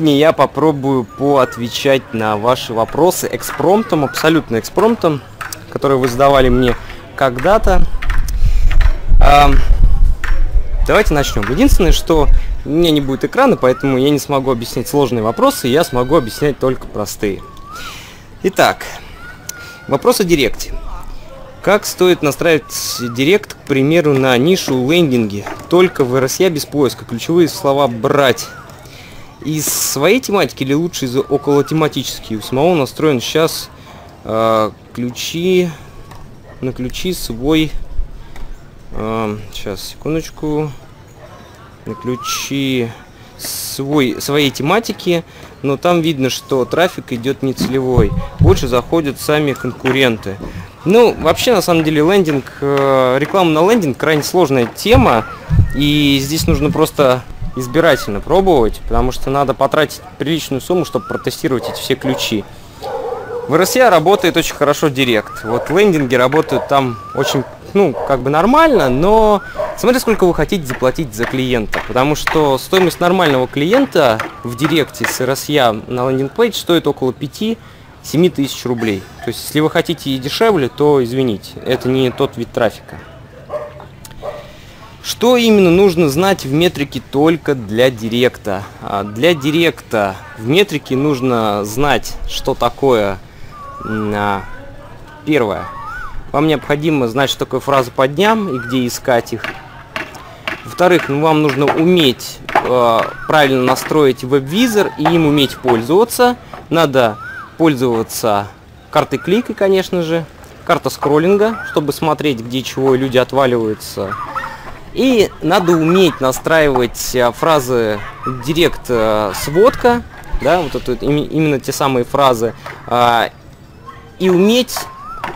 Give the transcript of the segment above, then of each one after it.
Сегодня я попробую поотвечать на ваши вопросы экспромтом, абсолютно экспромтом, которые вы задавали мне когда-то. А, давайте начнем. Единственное, что у меня не будет экрана, поэтому я не смогу объяснять сложные вопросы, я смогу объяснять только простые. Итак, вопрос о директе. Как стоит настраивать директ, к примеру, на нишу лендинги, только в RSA без поиска, ключевые слова «брать», из своей тематики или лучше из около тематических? У самого настроен сейчас э, ключи на ключи свой э, сейчас секундочку. На ключи свой своей тематики но там видно что трафик идет не целевой больше заходят сами конкуренты. Ну вообще на самом деле лендинг э, реклама на лендинг крайне сложная тема и здесь нужно просто избирательно пробовать, потому что надо потратить приличную сумму, чтобы протестировать эти все ключи. В РСЯ работает очень хорошо Директ. Вот лендинги работают там очень, ну, как бы нормально, но смотрите, сколько вы хотите заплатить за клиента. Потому что стоимость нормального клиента в Директе с РСЯ на landing page стоит около 5-7 тысяч рублей. То есть, если вы хотите и дешевле, то извините, это не тот вид трафика. Что именно нужно знать в метрике только для директа? А, для директа в метрике нужно знать, что такое а, первое. Вам необходимо знать, что такое фраза по дням и где искать их. Во-вторых, ну, вам нужно уметь э, правильно настроить веб-визор и им уметь пользоваться. Надо пользоваться картой клика, конечно же, карта скроллинга, чтобы смотреть, где чего люди отваливаются и надо уметь настраивать э, фразы директ э, сводка, да, вот это именно те самые фразы, а, и уметь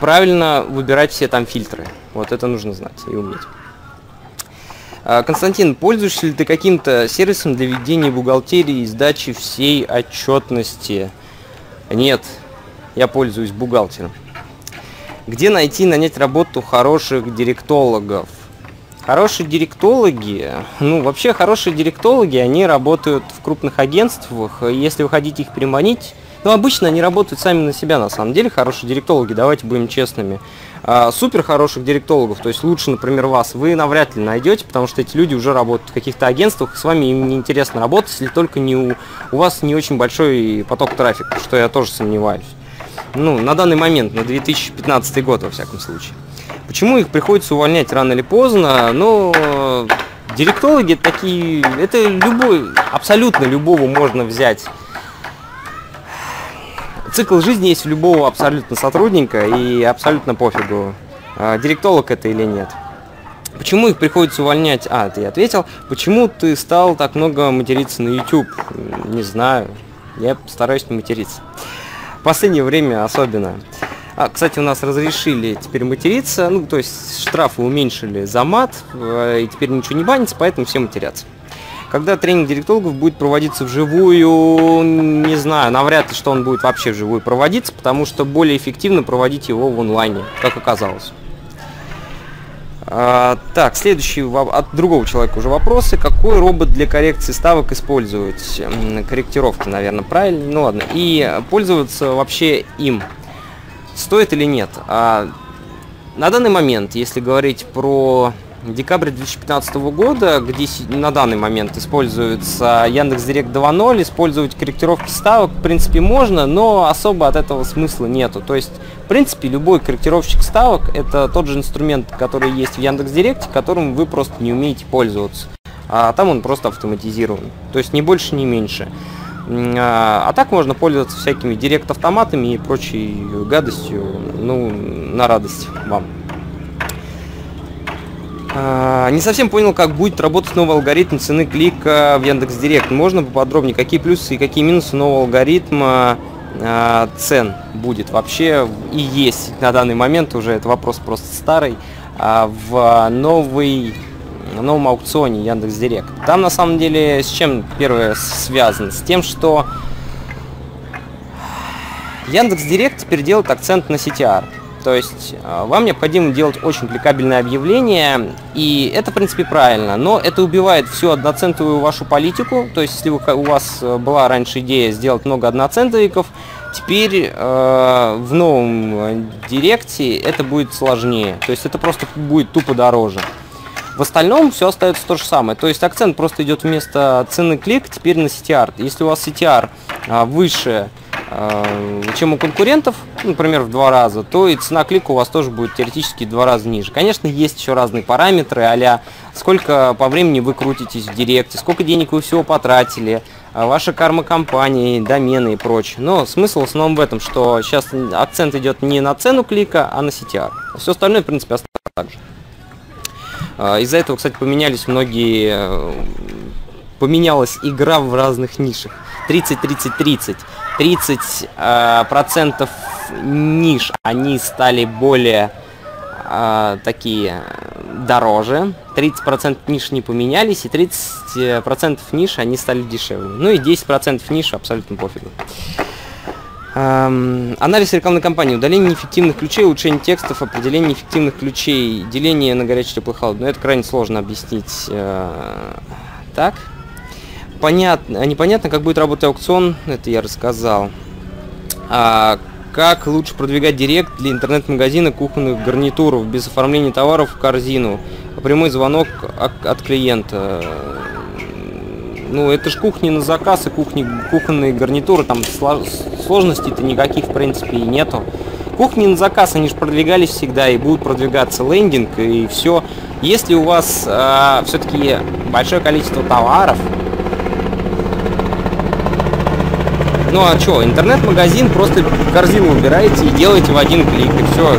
правильно выбирать все там фильтры. Вот это нужно знать и уметь. А, Константин, пользуешься ли ты каким-то сервисом для ведения бухгалтерии и сдачи всей отчетности? Нет, я пользуюсь бухгалтером. Где найти нанять работу хороших директологов? Хорошие директологи, ну вообще хорошие директологи, они работают в крупных агентствах. Если вы хотите их приманить, ну обычно они работают сами на себя на самом деле, хорошие директологи, давайте будем честными. А, супер хороших директологов, то есть лучше, например, вас, вы навряд ли найдете, потому что эти люди уже работают в каких-то агентствах, с вами им неинтересно работать, если только не у, у вас не очень большой поток трафика, что я тоже сомневаюсь. Ну, на данный момент, на 2015 год, во всяком случае. Почему их приходится увольнять рано или поздно? Ну, директологи такие, это любой, абсолютно любого можно взять. Цикл жизни есть у любого абсолютно сотрудника и абсолютно пофигу, а, директолог это или нет. Почему их приходится увольнять? А, ты ответил. Почему ты стал так много материться на YouTube? Не знаю. Я стараюсь не материться. В последнее время особенно. А, кстати, у нас разрешили теперь материться, ну, то есть штрафы уменьшили за мат, э, и теперь ничего не банится, поэтому все матерятся. Когда тренинг директологов будет проводиться вживую, не знаю, навряд ли, что он будет вообще вживую проводиться, потому что более эффективно проводить его в онлайне, как оказалось. А, так, следующий от другого человека уже вопросы. Какой робот для коррекции ставок использовать? Корректировки, наверное, правильно. Ну ладно. И пользоваться вообще им стоит или нет. А, на данный момент, если говорить про декабрь 2015 года, где на данный момент используется Яндекс Директ 2.0, использовать корректировки ставок, в принципе, можно, но особо от этого смысла нету. То есть, в принципе, любой корректировщик ставок это тот же инструмент, который есть в Яндекс Директе, которым вы просто не умеете пользоваться. А там он просто автоматизирован. То есть, ни больше, ни меньше. А, а так можно пользоваться всякими директ-автоматами и прочей гадостью, ну, на радость вам. А, не совсем понял, как будет работать новый алгоритм цены клика в Яндекс Директ. Можно поподробнее, какие плюсы и какие минусы нового алгоритма а, цен будет вообще и есть на данный момент уже это вопрос просто старый в новый на новом аукционе Яндекс Директ. Там на самом деле с чем первое связано? С тем, что Яндекс Директ теперь делает акцент на CTR. То есть э, вам необходимо делать очень кликабельное объявление, и это, в принципе, правильно, но это убивает всю одноцентовую вашу политику. То есть, если у вас э, была раньше идея сделать много одноцентовиков, теперь э, в новом директе это будет сложнее. То есть это просто будет тупо дороже. В остальном все остается то же самое. То есть акцент просто идет вместо цены клик теперь на CTR. Если у вас CTR а, выше, а, чем у конкурентов, например, в два раза, то и цена клика у вас тоже будет теоретически в два раза ниже. Конечно, есть еще разные параметры, а сколько по времени вы крутитесь в директе, сколько денег вы всего потратили, а, ваша карма компании, домены и прочее. Но смысл в основном в этом, что сейчас акцент идет не на цену клика, а на CTR. Все остальное, в принципе, остается так же. А, из-за этого, кстати, поменялись многие... Э, поменялась игра в разных нишах. 30-30-30. 30 э, процентов ниш, они стали более э, такие дороже. 30% ниш не поменялись, и 30% ниш, они стали дешевле. Ну и 10% ниш абсолютно пофигу. Анализ рекламной кампании, удаление неэффективных ключей, улучшение текстов, определение эффективных ключей, деление на горячий теплый холодный. Но это крайне сложно объяснить э, так. Понятно, непонятно, как будет работать аукцион, это я рассказал. А, как лучше продвигать директ для интернет-магазина кухонных гарнитуров без оформления товаров в корзину. Прямой звонок от клиента ну, это ж кухни на заказ и кухни, кухонные гарнитуры, там сложностей-то никаких, в принципе, и нету. Кухни на заказ, они же продвигались всегда и будут продвигаться лендинг и все. Если у вас э, а, все-таки большое количество товаров, ну а что, интернет-магазин, просто корзину убираете и делаете в один клик, и все.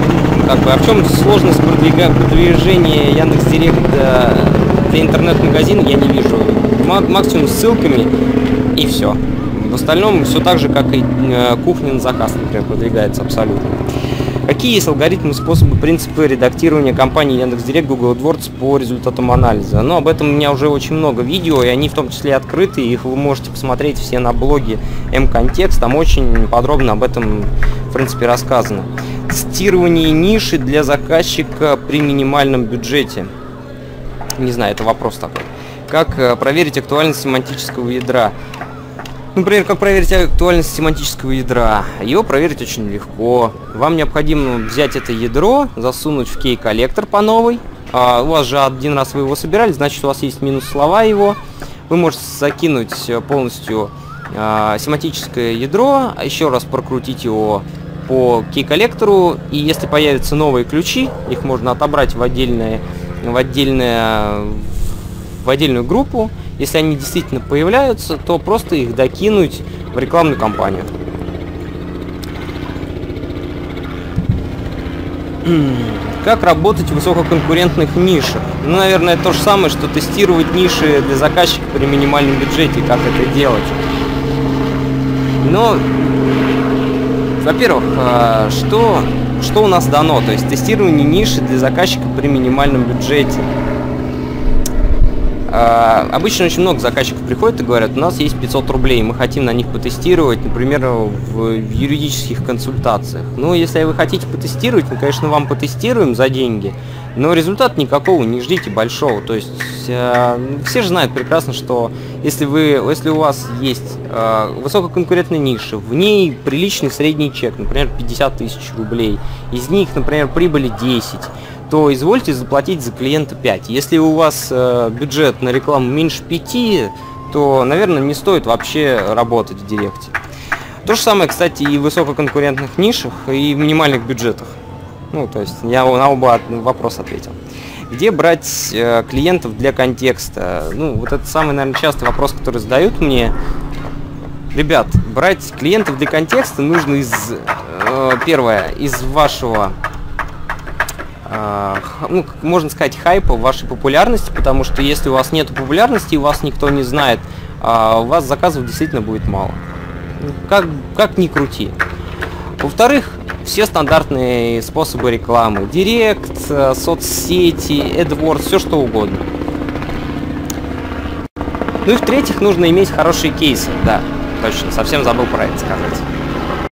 Как бы, а в чем сложность продвига- продвижения Яндекс.Директа для интернет-магазина, я не вижу максимум ссылками и все. В остальном все так же, как и э, кухня на заказ, например, продвигается абсолютно. Какие есть алгоритмы, способы, принципы редактирования компании Яндекс.Директ, Google AdWords по результатам анализа? Ну, об этом у меня уже очень много видео, и они в том числе открыты, их вы можете посмотреть все на блоге М-Контекст, там очень подробно об этом, в принципе, рассказано. Тестирование ниши для заказчика при минимальном бюджете. Не знаю, это вопрос такой. Как э, проверить актуальность семантического ядра? Например, как проверить актуальность семантического ядра? Его проверить очень легко. Вам необходимо взять это ядро, засунуть в кей-коллектор по новой. А, у вас же один раз вы его собирали, значит у вас есть минус слова его. Вы можете закинуть э, полностью а, семантическое ядро, а еще раз прокрутить его по кей-коллектору, и если появятся новые ключи, их можно отобрать в отдельное, в отдельное в отдельную группу. Если они действительно появляются, то просто их докинуть в рекламную кампанию. Как работать в высококонкурентных нишах? Ну, наверное, то же самое, что тестировать ниши для заказчика при минимальном бюджете, как это делать. Но, во-первых, а, что, что у нас дано? То есть тестирование ниши для заказчика при минимальном бюджете. А, обычно очень много заказчиков приходят и говорят, у нас есть 500 рублей, мы хотим на них потестировать, например, в юридических консультациях. Ну, если вы хотите потестировать, мы, конечно, вам потестируем за деньги, но результат никакого не ждите большого. То есть э, все же знают прекрасно, что если, вы, если у вас есть э, высококонкурентная ниша, в ней приличный средний чек, например, 50 тысяч рублей, из них, например, прибыли 10, то извольте заплатить за клиента 5. Если у вас э, бюджет на рекламу меньше 5, то, наверное, не стоит вообще работать в Директе. То же самое, кстати, и в высококонкурентных нишах, и в минимальных бюджетах. Ну, то есть я на оба вопрос ответил. Где брать э, клиентов для контекста? Ну, вот это самый, наверное, частый вопрос, который задают мне. Ребят, брать клиентов для контекста нужно из, э, первое, из вашего а, ну, можно сказать, хайпа вашей популярности, потому что если у вас нет популярности и вас никто не знает, а, у вас заказов действительно будет мало. Как, как ни крути. Во-вторых, все стандартные способы рекламы. Директ, э, соцсети, AdWords, все что угодно. Ну и в-третьих, нужно иметь хорошие кейсы. Да, точно, совсем забыл про это сказать.